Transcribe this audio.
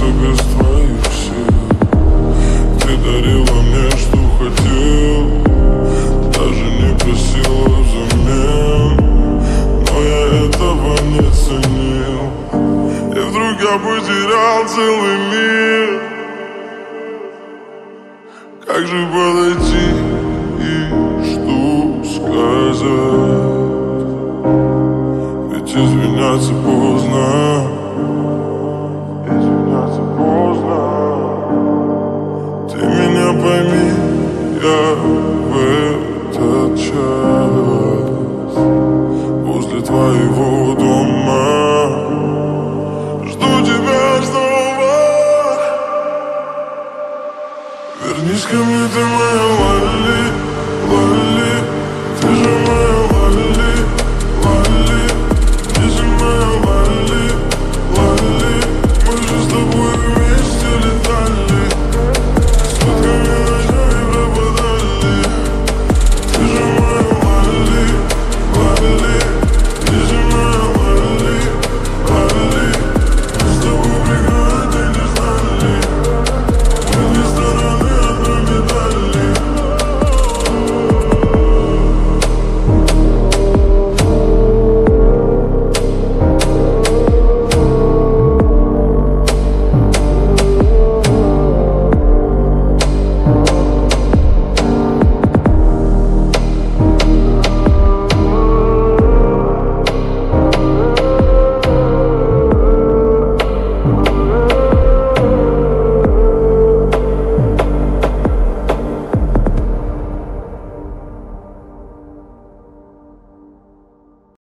сердце без твоих сил. Ты дарила мне, что хотел. Даже не просила взамен. Но я этого не ценил. И вдруг я потерял целый мир. Как же подойти и что сказать? Ведь извиняться поздно. пойми я в этот час. Возле твоего дома Жду тебя снова. Вернись ко мне, ты моя лолита